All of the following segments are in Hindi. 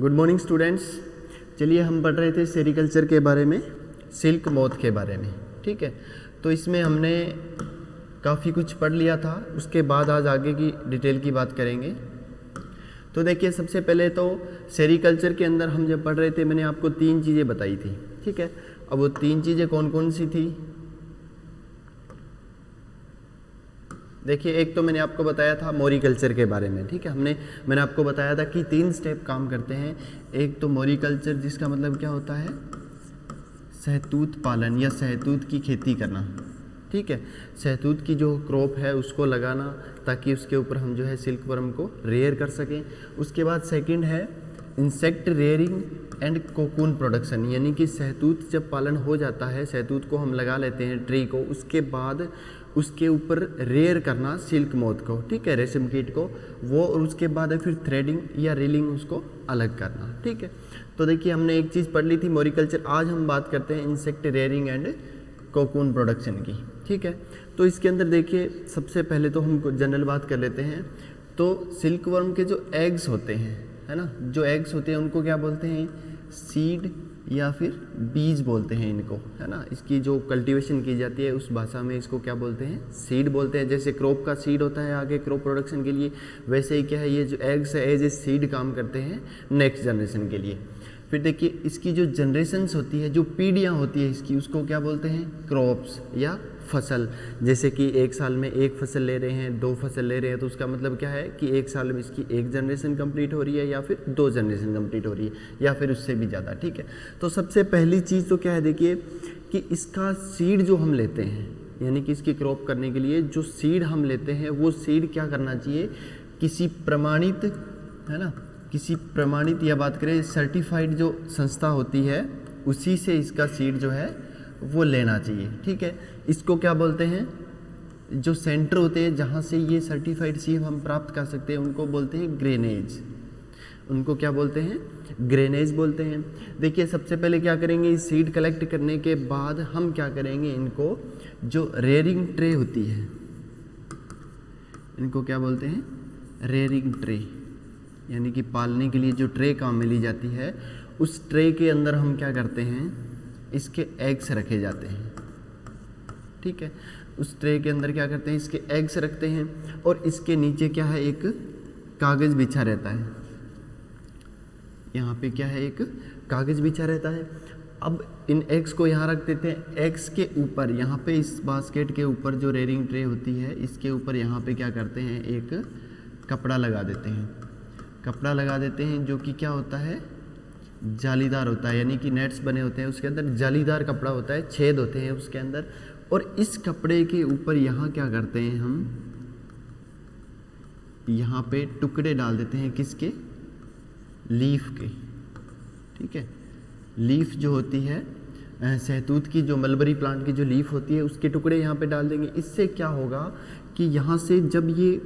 गुड मॉर्निंग स्टूडेंट्स चलिए, हम पढ़ रहे थे सेरिकल्चर के बारे में सिल्क मौत के बारे में, ठीक है? तो इसमें हमने काफ़ी कुछ पढ़ लिया था। उसके बाद आज आगे की डिटेल की बात करेंगे। तो देखिए, सबसे पहले तो सेरिकल्चर के अंदर हम जब पढ़ रहे थे, मैंने आपको तीन चीज़ें बताई थी, ठीक है? अब वो तीन चीज़ें कौन कौन सी थी? देखिए, एक तो मैंने आपको बताया था मोरिकल्चर के बारे में, ठीक है? हमने, मैंने आपको बताया था कि तीन स्टेप काम करते हैं। एक तो मोरिकल्चर जिसका मतलब क्या होता है? सहतूत पालन या सहतूत की खेती करना, ठीक है? सहतूत की जो क्रॉप है, उसको लगाना, ताकि उसके ऊपर हम जो है सिल्क वर्म को रेयर कर सकें। उसके बाद सेकंड है insect rearing and cocoon production, यानी कि सहतूत जब पालन हो जाता है, सहतूत को हम लगा लेते हैं ट्री को, उसके बाद उसके ऊपर रेयर करना सिल्क मोथ को, ठीक है, रेशम कीट को, वो और उसके बाद फिर थ्रेडिंग या रीलिंग उसको अलग करना, ठीक है। तो देखिए, हमने एक चीज़ पढ़ ली थी मोरिकल्चर आज हम बात करते हैं insect rearing and cocoon production की, ठीक है। तो इसके अंदर देखिए, सबसे पहले तो हम जनरल बात कर लेते हैं। तो सिल्क वर्म के जो एग्स होते हैं, है ना, जो एग्स होते हैं, उनको क्या बोलते हैं? सीड या फिर बीज बोलते हैं इनको, है ना? इसकी जो कल्टीवेशन की जाती है, उस भाषा में इसको क्या बोलते हैं? सीड बोलते हैं। जैसे क्रॉप का सीड होता है आगे क्रॉप प्रोडक्शन के लिए, वैसे ही क्या है, ये जो एग्स है एज ए सीड काम करते हैं नेक्स्ट जनरेशन के लिए। फिर देखिए, इसकी जो जनरेशन्स होती है, जो पीढ़ियाँ होती है, इसकी, उसको क्या बोलते हैं? क्रॉप्स या फ़सल। जैसे कि एक साल में एक फ़सल ले रहे हैं, दो फ़सल ले रहे हैं तो उसका मतलब क्या है कि एक साल में इसकी एक जनरेशन कंप्लीट हो रही है या फिर दो जनरेशन कंप्लीट हो रही है, या फिर उससे भी ज़्यादा, ठीक है? तो सबसे पहली चीज़ तो क्या है, देखिए, कि इसका सीड जो हम लेते हैं, यानी कि इसकी क्रॉप करने के लिए जो सीड हम लेते हैं, वो सीड क्या करना चाहिए? किसी प्रमाणित, है ना? किसी प्रमाणित, या बात करें सर्टिफाइड जो संस्था होती है, उसी से इसका सीड जो है वो लेना चाहिए, ठीक है? इसको क्या बोलते हैं? जो सेंटर होते हैं, जहाँ से ये सर्टिफाइड सीड हम प्राप्त कर सकते हैं, उनको बोलते हैं ग्रेनेज उनको क्या बोलते हैं? ग्रेनेज बोलते हैं। देखिए, सबसे पहले क्या करेंगे? सीड कलेक्ट करने के बाद हम क्या करेंगे? इनको जो रेयरिंग ट्रे होती है, इनको क्या बोलते हैं? रेयरिंग ट्रे यानी कि पालने के लिए जो ट्रे काम में ली जाती है, उस ट्रे के अंदर हम क्या करते हैं? इसके एग्स रखे जाते हैं। ठीक है? उस ट्रे के अंदर क्या करते हैं? इसके एग्स रखते हैं और इसके नीचे क्या है? एक कागज़ बिछा रहता है। यहाँ पे क्या है? एक कागज़ बिछा रहता है। अब इन एग्स को यहाँ रख देते हैं। एग्स के ऊपर, यहाँ पे इस बास्केट के ऊपर जो रेयरिंग ट्रे होती है, इसके ऊपर यहाँ पे क्या करते हैं? एक कपड़ा लगा देते हैं। कपड़ा लगा देते हैं जो कि क्या होता है? जालीदार होता है, यानी कि नेट्स बने होते हैं, उसके अंदर जालीदार कपड़ा होता है, छेद होते हैं उसके अंदर। और इस कपड़े के ऊपर यहाँ क्या करते हैं हम? यहाँ पे टुकड़े डाल देते हैं किसके? लीफ के। ठीक है? लीफ जो होती है सहतूत की, जो मलबरी प्लांट की जो लीफ होती है, उसके टुकड़े यहाँ पे डाल देंगे। इससे क्या होगा कि यहाँ से जब ये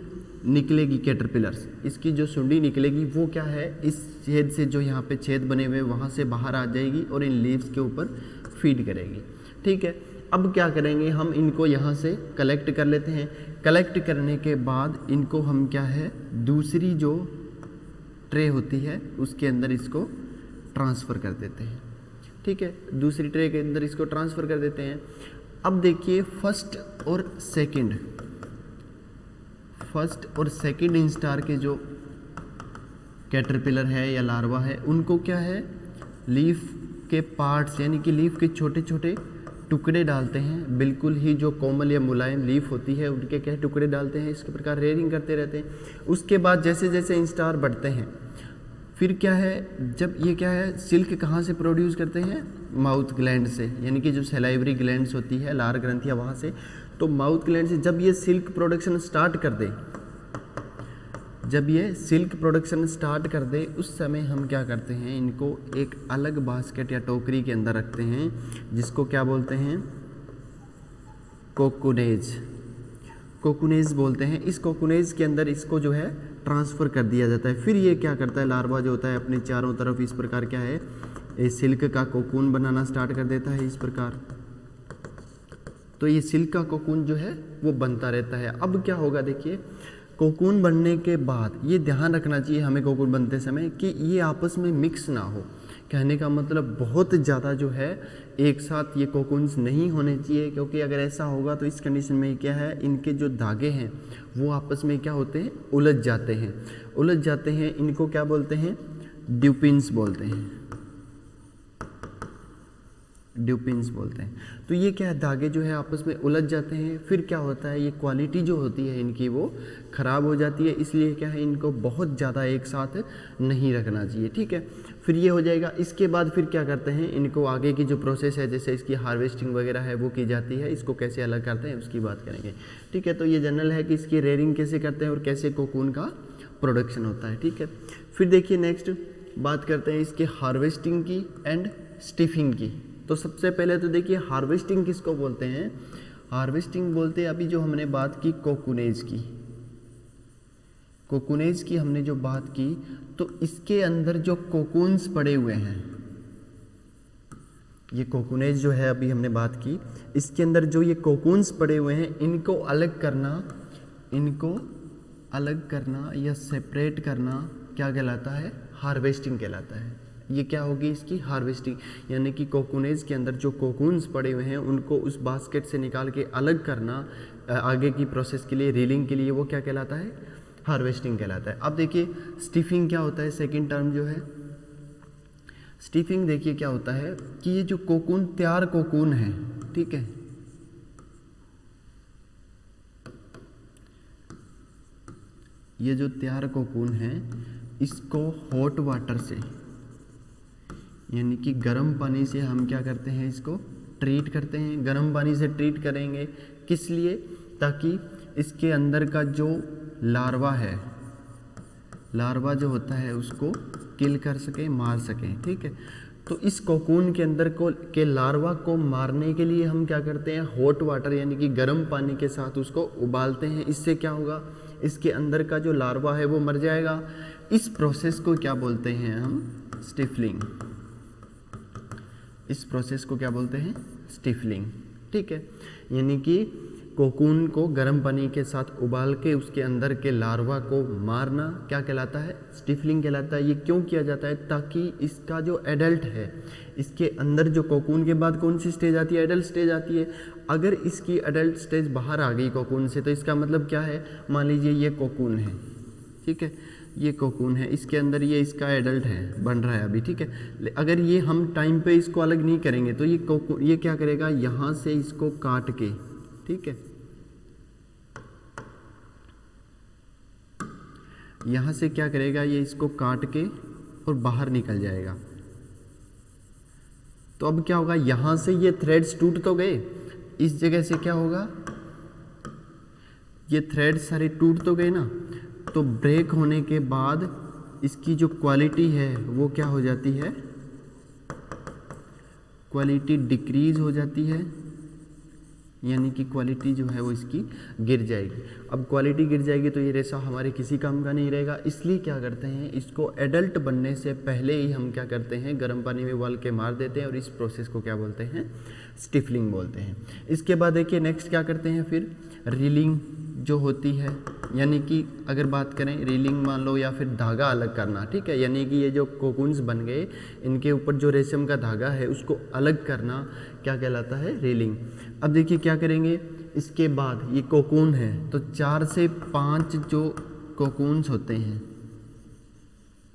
निकलेगी कैटरपिलर्स इसकी जो सुंडी निकलेगी, वो क्या है? इस छेद से जो यहाँ पे छेद बने हुए वहाँ से बाहर आ जाएगी और इन लीव्स के ऊपर फ़ीड करेगी। ठीक है? अब क्या करेंगे? हम इनको यहाँ से कलेक्ट कर लेते हैं। कलेक्ट करने के बाद इनको हम क्या है? दूसरी जो ट्रे होती है, उसके अंदर इसको ट्रांसफ़र कर देते हैं। ठीक है? दूसरी ट्रे के अंदर इसको ट्रांसफ़र कर देते हैं। अब देखिए फ़र्स्ट और सेकंड फ़र्स्ट और सेकंड इंस्टार के जो कैटरपिलर है या लार्वा है, उनको क्या है? लीफ के पार्ट्स, यानी कि लीफ के छोटे छोटे टुकड़े डालते हैं। बिल्कुल ही जो कोमल या मुलायम लीफ होती है, उनके क्या टुकड़े डालते हैं? इसके प्रकार रेयरिंग करते रहते हैं। उसके बाद जैसे जैसे इंस्टार बढ़ते हैं, फिर क्या है? जब ये क्या है? सिल्क कहाँ से प्रोड्यूस करते हैं? माउथ ग्लैंड से, यानी कि जो सेलाइवरी ग्लैंड्स होती है, लार ग्रंथियाँ वहाँ से तो माउथ ग्लैंड से जब ये सिल्क प्रोडक्शन स्टार्ट कर दे, जब ये सिल्क प्रोडक्शन स्टार्ट कर दे, उस समय हम क्या करते हैं, इनको एक अलग बास्केट या टोकरी के अंदर रखते हैं, जिसको क्या बोलते हैं? कोकुनेज। कोकुनेज बोलते हैं। इस कोकुनेज के अंदर इसको जो है, ट्रांसफ़र कर दिया जाता है। फिर ये क्या करता है? लार्वा जो होता है, अपने चारों तरफ़ इस प्रकार क्या है, ये सिल्क का कोकून बनाना स्टार्ट कर देता है इस प्रकार। तो ये सिल्क का कोकून जो है, वो बनता रहता है। अब क्या होगा देखिए, कोकून बनने के बाद ये ध्यान रखना चाहिए हमें कोकून बनते समय कि ये आपस में मिक्स ना हो। कहने का मतलब बहुत ज़्यादा जो है, एक साथ ये कोकून्स नहीं होने चाहिए, क्योंकि अगर ऐसा होगा तो इस कंडीशन में क्या है, इनके जो धागे हैं, वो आपस में क्या होते हैं, उलझ जाते हैं। उलझ जाते हैं, इनको क्या बोलते हैं ड्यूपिन्स बोलते हैं। ड्यूपिन्स बोलते हैं। तो ये क्या है? धागे जो है आपस में उलझ जाते हैं, फिर क्या होता है? ये क्वालिटी जो होती है इनकी वो ख़राब हो जाती है, इसलिए क्या है? इनको बहुत ज़्यादा एक साथ नहीं रखना चाहिए, ठीक है? फिर ये हो जाएगा, इसके बाद फिर क्या करते हैं? इनको आगे की जो प्रोसेस है, जैसे इसकी हार्वेस्टिंग वगैरह है, वो की जाती है, इसको कैसे अलग करते हैं, उसकी बात करेंगे, ठीक है? तो ये जनरल है कि इसकी रेयरिंग कैसे करते हैं और कैसे कोकून का प्रोडक्शन होता है, ठीक है? फिर देखिए नेक्स्ट बात करते हैं इसके हार्वेस्टिंग की एंड स्टिफिंग की। तो सबसे पहले तो देखिए हार्वेस्टिंग किसको बोलते हैं? हार्वेस्टिंग बोलते हैं अभी जो हमने बात की कोकुनेज की। कोकुनेज की हमने जो बात की तो इसके अंदर जो कोकुन्स पड़े हुए हैं, ये कोकुनेज जो है अभी हमने बात की, इसके अंदर जो ये कोकुन्स पड़े हुए हैं, इनको अलग करना, इनको अलग करना या सेपरेट करना क्या कहलाता है? हार्वेस्टिंग कहलाता है। ये क्या होगी इसकी हार्वेस्टिंग यानी कि कोकोनेज के अंदर जो कोकून्स पड़े हुए हैं, उनको उस बास्केट से निकाल के अलग करना आगे की प्रोसेस के लिए रीलिंग के लिए वो क्या कहलाता है? हार्वेस्टिंग कहलाता है। अब देखिए स्टिफिंग क्या होता है? सेकेंड टर्म जो है स्टिफिंग देखिए क्या होता है कि ये जो कोकून तैयार कोकून है, ठीक है? ये जो तैयार कोकून है, इसको हॉट वाटर से यानी कि गर्म पानी से हम क्या करते हैं इसको ट्रीट करते हैं। गर्म पानी से ट्रीट करेंगे किस लिए? ताकि इसके अंदर का जो लार्वा है, लार्वा जो होता है उसको किल कर सके, मार सकें, ठीक है? तो इस कोकून के अंदर को, के लार्वा को मारने के लिए हम क्या करते हैं? हॉट वाटर यानी कि गर्म पानी के साथ उसको उबालते हैं। इससे क्या होगा? इसके अंदर का जो लार्वा है वो मर जाएगा। इस प्रोसेस को क्या बोलते हैं हम? स्टिफलिंग इस प्रोसेस को क्या बोलते हैं? स्टिफलिंग ठीक है? यानी कि कोकून को गर्म पानी के साथ उबाल के उसके अंदर के लार्वा को मारना क्या कहलाता है? स्टिफलिंग कहलाता है। ये क्यों किया जाता है? ताकि इसका जो एडल्ट है, इसके अंदर जो कोकून के बाद कौन सी स्टेज आती है? एडल्ट स्टेज आती है। अगर इसकी एडल्ट स्टेज बाहर आ गई कोकून से तो इसका मतलब क्या है? मान लीजिए ये कोकून है। ठीक है? ये कोकून है। इसके अंदर ये इसका एडल्ट है, बन रहा है अभी, ठीक है? अगर ये हम टाइम पे इसको अलग नहीं करेंगे तो ये कोकून ये क्या करेगा? यहाँ से इसको काट के, ठीक है? यहाँ से क्या करेगा? ये इसको काट के और बाहर निकल जाएगा। तो अब क्या होगा? यहाँ से ये थ्रेड्स टूट तो गए। इस जगह से क्या होगा? ये थ्रेड सारे टूट तो गए ना। तो ब्रेक होने के बाद इसकी जो क्वालिटी है, वो क्या हो जाती है? क्वालिटी डिक्रीज हो जाती है। यानी कि क्वालिटी जो है, वो इसकी गिर जाएगी। अब क्वालिटी गिर जाएगी तो ये रेसा हमारे किसी काम का नहीं रहेगा। इसलिए क्या करते हैं, इसको एडल्ट बनने से पहले ही हम क्या करते हैं, गर्म पानी में उबाल के मार देते हैं और इस प्रोसेस को क्या बोलते हैं स्टिफलिंग बोलते हैं। इसके बाद देखिए नेक्स्ट क्या करते हैं फिर? रीलिंग जो होती है, यानी कि अगर बात करें रीलिंग मान लो या फिर धागा अलग करना, ठीक है? यानी कि ये जो कोकुन्स बन गए, इनके ऊपर जो रेशम का धागा है, उसको अलग करना क्या कहलाता है? रीलिंग। अब देखिए क्या करेंगे, इसके बाद ये कोकून है तो चार से पाँच जो कोकून्स होते हैं,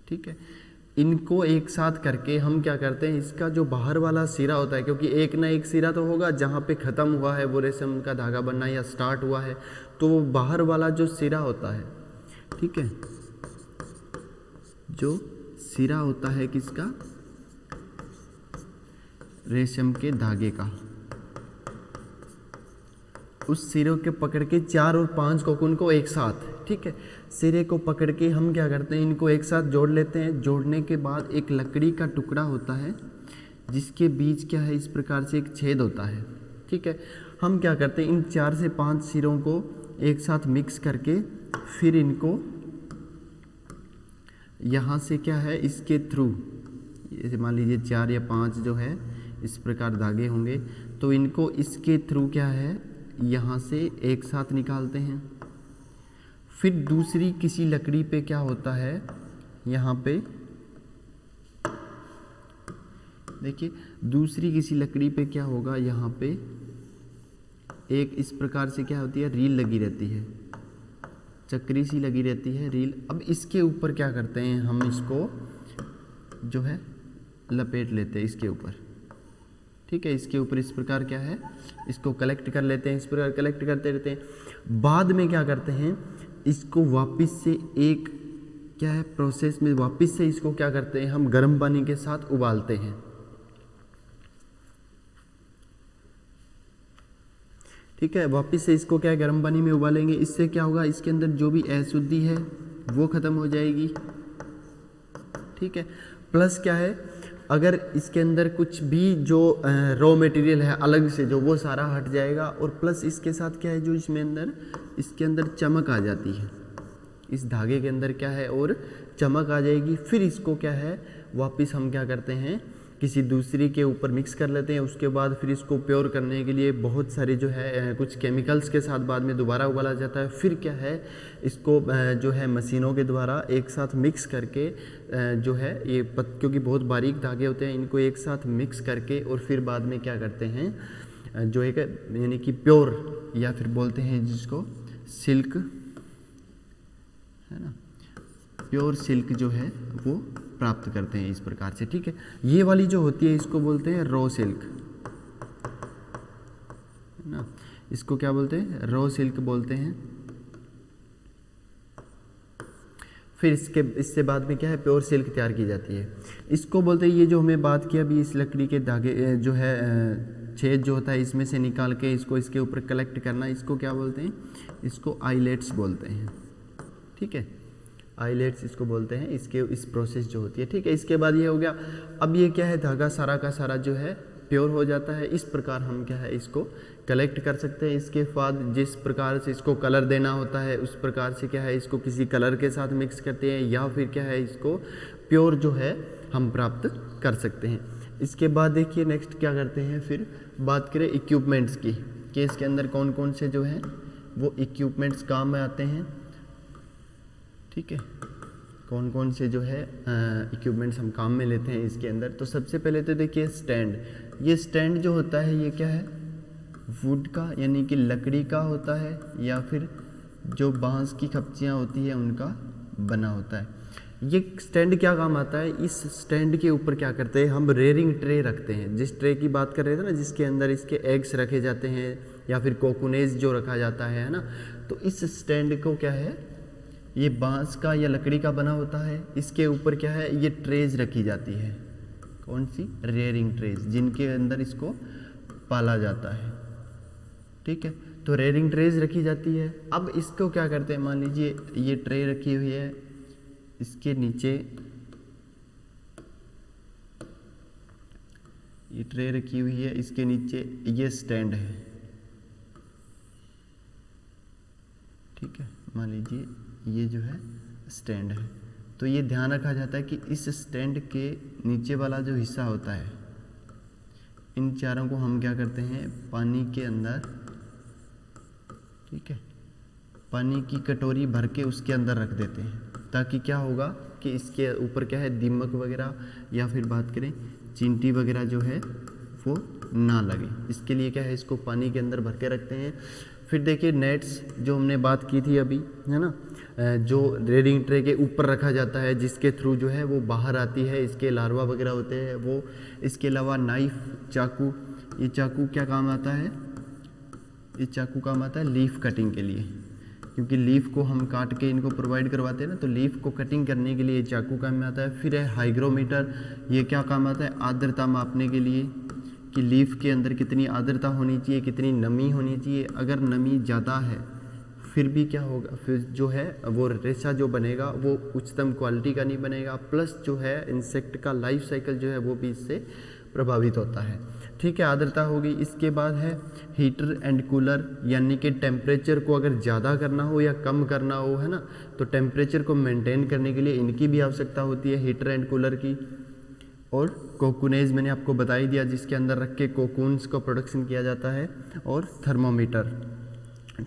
ठीक है? इनको एक साथ करके हम क्या करते हैं, इसका जो बाहर वाला सिरा होता है, क्योंकि एक ना एक सिरा तो होगा, जहाँ पे ख़त्म हुआ है वो रेशम का धागा बनना या स्टार्ट हुआ है तो वो बाहर वाला जो सिरा होता है, ठीक है? जो सिरा होता है किसका? रेशम के धागे का। उस सिरों के पकड़ के चार और पाँच कोकुन को एक साथ, ठीक है? सिरे को पकड़ के हम क्या करते हैं? इनको एक साथ जोड़ लेते हैं। जोड़ने के बाद एक लकड़ी का टुकड़ा होता है, जिसके बीच क्या है? इस प्रकार से एक छेद होता है, ठीक है? हम क्या करते हैं? इन चार से पाँच सिरों को एक साथ मिक्स करके फिर इनको यहाँ से क्या है? इसके थ्रू जैसे मान लीजिए चार या पाँच जो है, इस प्रकार धागे होंगे तो इनको इसके थ्रू क्या है? यहाँ से एक साथ निकालते हैं। फिर दूसरी किसी लकड़ी पे क्या होता है? यहाँ पे, देखिए, दूसरी किसी लकड़ी पे क्या होगा? यहाँ पे एक इस प्रकार से क्या होती है? रील लगी रहती है। चक्री सी लगी रहती है रील। अब इसके ऊपर क्या करते हैं? हम इसको जो है, लपेट लेते हैं इसके ऊपर। ठीक है, इसके ऊपर इस प्रकार क्या है? इसको कलेक्ट कर लेते हैं, इस प्रकार कलेक्ट करते रहते हैं। बाद में क्या करते हैं? इसको वापस से एक क्या है? प्रोसेस में वापस से इसको क्या करते हैं? हम गर्म पानी के साथ उबालते हैं। ठीक है, वापस से इसको क्या गर्म पानी में उबालेंगे? इससे क्या होगा? इसके अंदर जो भी अशुद्धि है, वो ख़त्म हो जाएगी। ठीक है? प्लस क्या है? अगर इसके अंदर कुछ भी जो रॉ मटेरियल है, अलग से, जो वो सारा हट जाएगा और प्लस इसके साथ क्या है जो इसमें अंदर, इसके अंदर चमक आ जाती है। इस धागे के अंदर क्या है और चमक आ जाएगी। फिर इसको क्या है? वापस हम क्या करते हैं? किसी दूसरी के ऊपर मिक्स कर लेते हैं, उसके बाद फिर इसको प्योर करने के लिए बहुत सारे जो है कुछ केमिकल्स के साथ बाद में दोबारा उबाला जाता है। फिर क्या है, इसको जो है मशीनों के द्वारा एक साथ मिक्स करके जो है ये पत, क्योंकि बहुत बारीक धागे होते हैं, इनको एक साथ मिक्स करके और फिर बाद में क्या करते हैं जो एक, यानी कि प्योर या फिर बोलते हैं जिसको सिल्क है ना? प्योर सिल्क जो है, वो प्राप्त करते हैं इस प्रकार से, ठीक है? ये वाली जो होती है, इसको बोलते हैं रो सिल्क ना? इसको क्या बोलते हैं? रो सिल्क बोलते हैं। फिर इसके, इससे बाद में क्या है? प्योर सिल्क तैयार की जाती है। इसको बोलते हैं, ये जो हमें बात की अभी, इस लकड़ी के धागे जो है छेद जो होता है, इसमें से निकाल के इसको, इसके ऊपर कलेक्ट करना, इसको क्या बोलते हैं? इसको आईलेट्स बोलते हैं, ठीक है? आईलेट्स इसको बोलते हैं, इसके, इस प्रोसेस जो होती है। ठीक है, इसके बाद ये हो गया। अब ये क्या है, धागा सारा का सारा जो है प्योर हो जाता है। इस प्रकार हम क्या है, इसको कलेक्ट कर सकते हैं। इसके बाद जिस प्रकार से इसको कलर देना होता है, उस प्रकार से क्या है, इसको किसी कलर के साथ मिक्स करते हैं, या फिर क्या है, इसको प्योर जो है, हम प्राप्त कर सकते हैं। इसके बाद देखिए नेक्स्ट क्या करते हैं फिर? बात करें इक्विपमेंट्स की। कि इसके अंदर कौन कौन से जो है, वो इक्विपमेंट्स काम में आते हैं। ठीक है। कौन कौन से जो है इक्विपमेंट्स हम काम में लेते हैं इसके अंदर? तो सबसे पहले तो देखिए स्टैंड ये स्टैंड जो होता है, ये क्या है? वुड का, यानी कि लकड़ी का होता है, या फिर जो बाँस की खपचियाँ होती है, उनका बना होता है। ये स्टैंड क्या काम आता है? इस स्टैंड के ऊपर क्या करते हैं? हम रेयरिंग ट्रे रखते हैं। जिस ट्रे की बात कर रहे थे ना, जिसके अंदर इसके एग्स रखे जाते हैं, या फिर कोकोनेज जो रखा जाता है ना? तो इस स्टैंड को क्या है? ये बाँस का या लकड़ी का बना होता है। इसके ऊपर क्या है? ये ट्रेज रखी जाती है। कौन सी? रेयरिंग ट्रेज जिनके अंदर इसको पाला जाता है। ठीक है? तो रेयरिंग ट्रेज रखी जाती है। अब इसको क्या करते हैं? मान लीजिए ये ट्रे रखी हुई है। इसके नीचे ये ट्रे रखी हुई है। इसके नीचे ये स्टैंड है। ठीक है? मान लीजिए ये जो है स्टैंड है। तो ये ध्यान रखा जाता है कि इस स्टैंड के नीचे वाला जो हिस्सा होता है, इन चारों को हम क्या करते हैं, पानी के अंदर, ठीक है, पानी की कटोरी भर के उसके अंदर रख देते हैं, ताकि क्या होगा कि इसके ऊपर क्या है, दीमक वगैरह, या फिर बात करें, चिंटी वगैरह जो है, वो ना लगे। इसके लिए क्या है, इसको पानी के अंदर भर के रखते हैं फिर देखिए नेट्स जो हमने बात की थी अभी, है ना? जो रेडिंग ट्रे के ऊपर रखा जाता है, जिसके थ्रू जो है वो बाहर आती है, इसके लार्वा वगैरह होते हैं, वो, इसके अलावा नाइफ चाकू, ये चाकू क्या काम आता है? ये चाकू काम आता है लीफ कटिंग के लिए, क्योंकि लीफ को हम काट के इनको प्रोवाइड करवाते हैं ना तो लीफ को कटिंग करने के लिए चाकू काम में आता है। फिर है हाइग्रोमीटर ये क्या काम आता है? आर्द्रता मापने के लिए कि लीफ के अंदर कितनी आर्द्रता होनी चाहिए, कितनी नमी होनी चाहिए। अगर नमी ज़्यादा है, फिर भी क्या होगा? फिर जो है, वो रेशा जो बनेगा, वो उच्चतम क्वालिटी का नहीं बनेगा। प्लस जो है इंसेक्ट का लाइफ साइकिल जो है, वो भी इससे प्रभावित होता है। ठीक है, आर्द्रता होगी। इसके बाद है हीटर एंड कूलर यानी कि टेम्परेचर को अगर ज़्यादा करना हो या कम करना हो, है ना? तो टेम्परेचर को मेंटेन करने के लिए इनकी भी आवश्यकता होती है हीटर एंड कूलर की। और कोकुनेज मैंने आपको बता ही दिया जिसके अंदर रख के कोकून्स को प्रोडक्शन किया जाता है और थर्मोमीटर।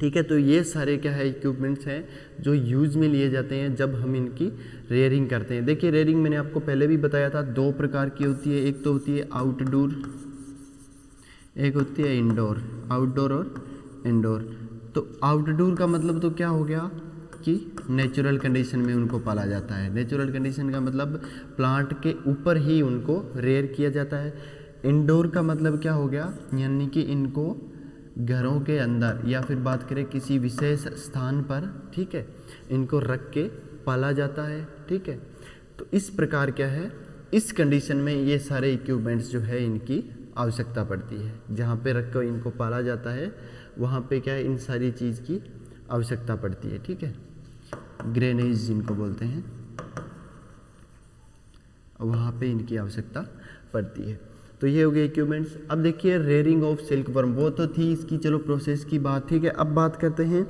ठीक है तो ये सारे क्या है इक्विपमेंट्स हैं जो यूज़ में लिए जाते हैं जब हम इनकी रेयरिंग करते हैं। देखिए रेयरिंग मैंने आपको पहले भी बताया था, दो प्रकार की होती है। एक तो होती है आउटडोर एक होती है इंडोर आउटडोर और इंडोर तो आउटडोर का मतलब तो क्या हो गया? कि नेचुरल कंडीशन में उनको पाला जाता है। नेचुरल कंडीशन का मतलब प्लांट के ऊपर ही उनको रेयर किया जाता है। इंडोर का मतलब क्या हो गया? यानी कि इनको घरों के अंदर या फिर बात करें किसी विशेष स्थान पर, ठीक है, इनको रख के पाला जाता है, ठीक है। तो इस प्रकार क्या है? इस कंडीशन में ये सारे इक्विपमेंट्स जो है इनकी आवश्यकता पड़ती है। जहाँ पे रख कर इनको पाला जाता है, वहाँ पे क्या है? इन सारी चीज़ की आवश्यकता पड़ती है, ठीक है। ग्रेनेज जिनको बोलते हैं, वहाँ पे इनकी आवश्यकता पड़ती है। तो ये हो गए इक्विपमेंट्स अब देखिए रेयरिंग ऑफ़ सिल्क वर्म वो तो थी इसकी, चलो प्रोसेस की बात, ठीक है? अब बात करते हैं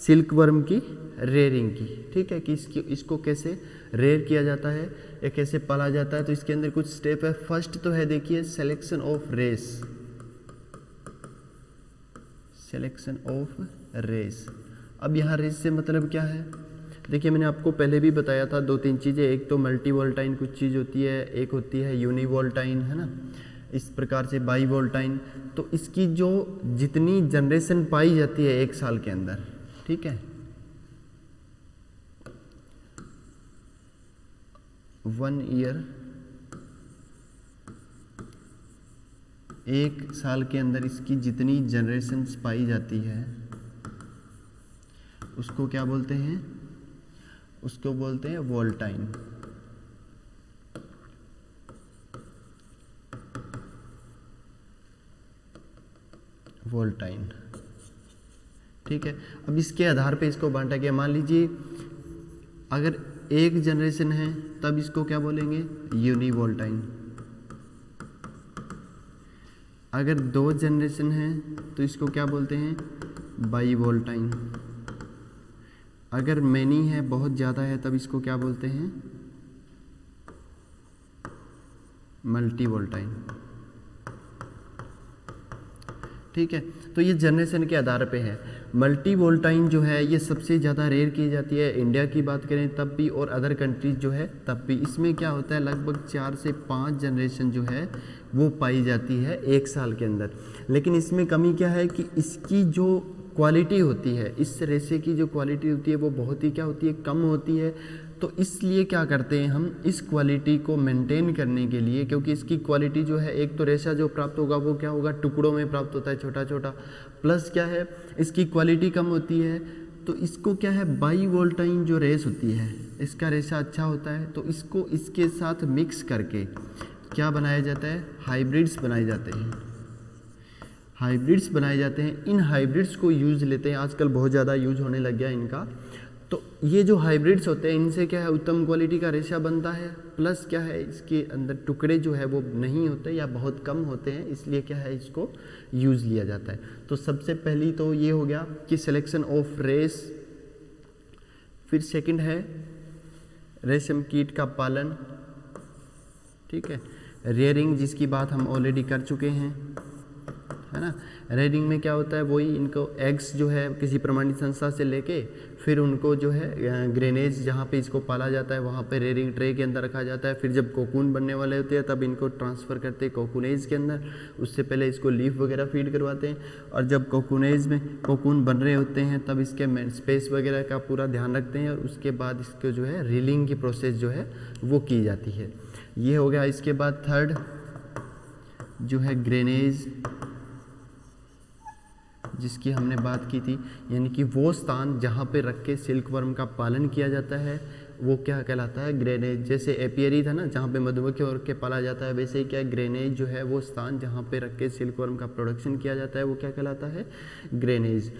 सिल्क वर्म की रेयरिंग की। ठीक है कि इसकी, इसको कैसे रेयर किया जाता है, या कैसे पाला जाता है? तो इसके अंदर कुछ स्टेप है। फ़र्स्ट तो है, देखिए selection of race selection of race अब यहाँ रेस से मतलब क्या है? देखिए, मैंने आपको पहले भी बताया था दो तीन चीज़ें। एक तो मल्टी वोल्टाइन कुछ चीज़ होती है, एक होती है यूनिवोल्टाइन है ना? इस प्रकार से बाई वोल्टाइन तो इसकी जो जितनी जनरेशन पाई जाती है एक साल के अंदर, ठीक है? वन ईयर एक साल के अंदर इसकी जितनी जनरेशन पाई जाती है, उसको क्या बोलते हैं? उसको बोलते हैं वोल्टाइन। वोल्टाइन। ठीक है, अब इसके आधार पे इसको बांटा गया। मान लीजिए, अगर एक जनरेशन है, तब इसको क्या बोलेंगे? यूनिवोल्टाइन। अगर दो जनरेशन है तो इसको क्या बोलते हैं? बाई वोल्टाइन अगर मैनी है, बहुत ज़्यादा है, तब इसको क्या बोलते हैं? मल्टी वोल्टाइन ठीक है तो ये जनरेशन के आधार पे है। मल्टी वोल्टाइन जो है, ये सबसे ज़्यादा रेयर की जाती है। इंडिया की बात करें, तब भी और अदर कंट्रीज़ जो है, तब भी। इसमें क्या होता है, लगभग चार से पाँच जनरेशन जो है, वो पाई जाती है एक साल के अंदर। लेकिन इसमें कमी क्या है कि इसकी जो क्वालिटी होती है। इस रेसे की जो क्वालिटी होती है, वो बहुत ही क्या होती है? कम होती है। तो इसलिए क्या करते हैं हम इस क्वालिटी को मेंटेन करने के लिए, क्योंकि इसकी क्वालिटी जो है, एक तो रेशा जो प्राप्त होगा, वो क्या होगा? टुकड़ों में प्राप्त होता है छोटा छोटा प्लस क्या है? इसकी क्वालिटी कम होती है। तो इसको क्या है? बाई वोल्टाइन जो रेस होती है, इसका रेशा अच्छा होता है। तो इसको इसके साथ मिक्स करके क्या बनाया जाता है? हाइब्रिड्स बनाए जाते हैं। हाइब्रिड्स बनाए जाते हैं। इन हाइब्रिड्स को यूज़ लेते हैं। आजकल बहुत ज़्यादा यूज़ होने लग गया इनका। तो ये जो हाइब्रिड्स होते हैं, इनसे क्या है? उत्तम क्वालिटी का रेशा बनता है। प्लस क्या है? इसके अंदर टुकड़े जो है, वो नहीं होते या बहुत कम होते हैं, इसलिए क्या है? इसको यूज़ लिया जाता है। तो सबसे पहली तो ये हो गया कि सिलेक्शन ऑफ़ रेस फिर सेकंड है रेशम कीट का पालन। ठीक है? रेयरिंग जिसकी बात हम ऑलरेडी कर चुके हैं। है ना? रेडिंग में क्या होता है? वही इनको एग्स जो है किसी प्रमाणित संस्था से लेके फिर उनको जो है ग्रेनेज जहाँ पे इसको पाला जाता है, वहाँ पे रेयरिंग ट्रे के अंदर रखा जाता है। फिर जब कोकून बनने वाले होते हैं, तब इनको ट्रांसफ़र करते हैं कोकूनेज के अंदर। उससे पहले इसको लीफ वगैरह फ़ीड करवाते हैं और जब कोकूनेज में कोकून बन रहे होते हैं, तब इसके स्पेस वगैरह का पूरा ध्यान रखते हैं और उसके बाद इसको जो है रीलिंग की प्रोसेस जो है, वो की जाती है। ये हो गया इसके बाद थर्ड जो है ग्रेनेज जिसकी हमने बात की थी, यानी कि वो स्थान जहाँ पे रख के सिल्क वर्म का पालन किया जाता है, वो क्या कहलाता है? ग्रेनेज। जैसे एपियरी था ना, जहाँ पे मधुमक्खी और के पाला जाता है, वैसे ही क्या ग्रेनेज जो है वो स्थान जहाँ पे रख के सिल्क वर्म का प्रोडक्शन किया जाता है, वो क्या कहलाता है? ग्रेनेज।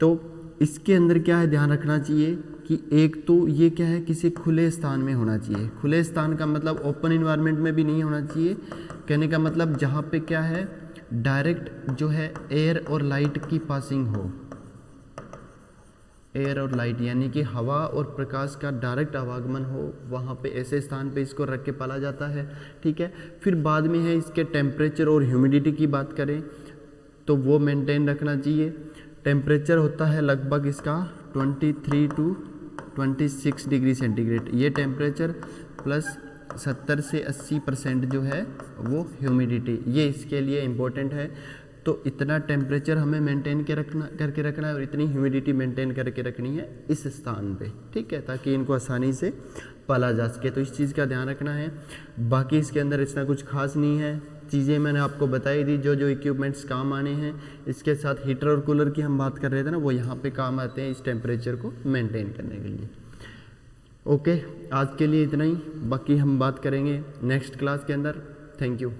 तो इसके अंदर क्या है? ध्यान रखना चाहिए कि एक तो ये क्या है किसी खुले स्थान में होना चाहिए। खुले स्थान का मतलब ओपन इन्वायरमेंट में भी नहीं होना चाहिए। कहने का मतलब जहाँ पे क्या है? डायरेक्ट जो है एयर और लाइट की पासिंग हो। एयर और लाइट, यानी कि हवा और प्रकाश का डायरेक्ट आवागमन हो, वहाँ पे ऐसे स्थान पे इसको रख के पाला जाता है, ठीक है? फिर बाद में है इसके टेम्परेचर और ह्यूमिडिटी की बात करें तो वो मेंटेन रखना चाहिए। टेम्परेचर होता है लगभग इसका 23 टू 26 डिग्री सेंटीग्रेड ये टेम्परेचर प्लस 70 से 80 परसेंट जो है वो ह्यूमिडिटी, ये इसके लिए इम्पोर्टेंट है। तो इतना टेम्परेचर हमें मेंटेन के रखना, करके रखना है और इतनी ह्यूमिडिटी मेंटेन करके रखनी है इस स्थान पे, ठीक है? ताकि इनको आसानी से पाला जा सके। तो इस चीज़ का ध्यान रखना है। बाकी इसके अंदर इतना कुछ खास नहीं है। चीज़ें मैंने आपको बताई दी जो जो इक्विपमेंट्स काम आने हैं, इसके साथ हीटर और कूलर की हम बात कर रहे थे ना, वो यहाँ पे काम आते हैं इस टेम्परेचर को मेंटेन करने के लिए। ओके आज के लिए इतना ही। बाकी हम बात करेंगे नेक्स्ट क्लास के अंदर। Thank you